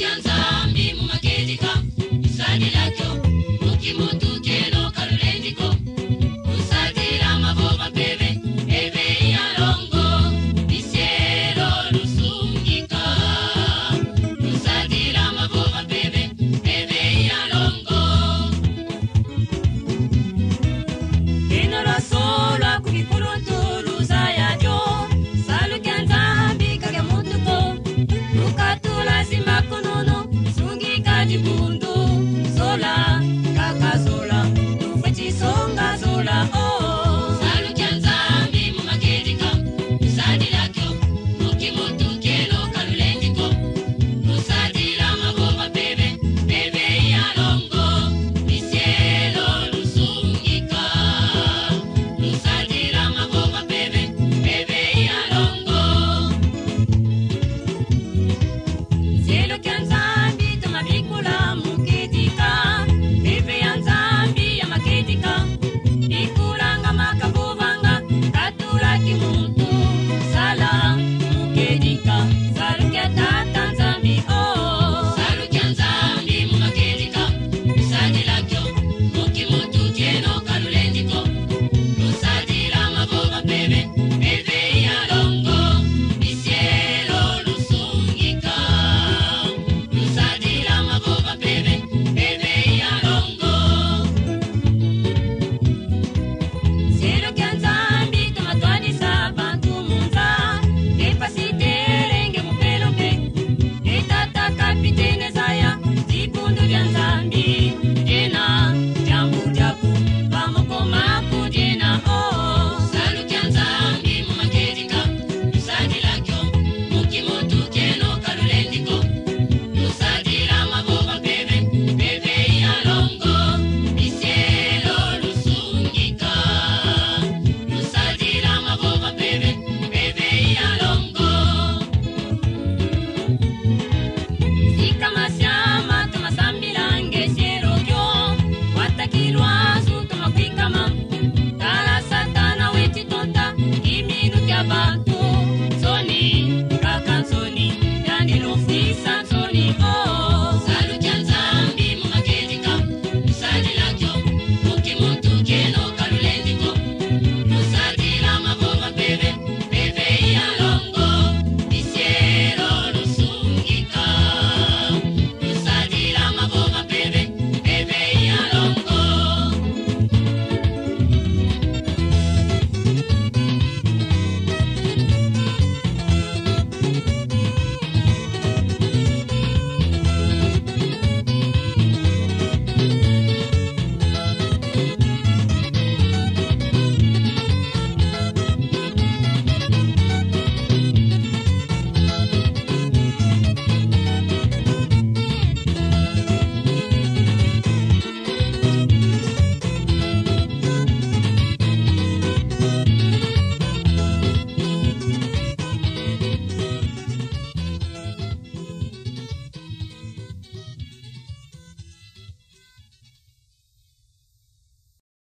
Kyan zambi mumakedi kam, lakyo.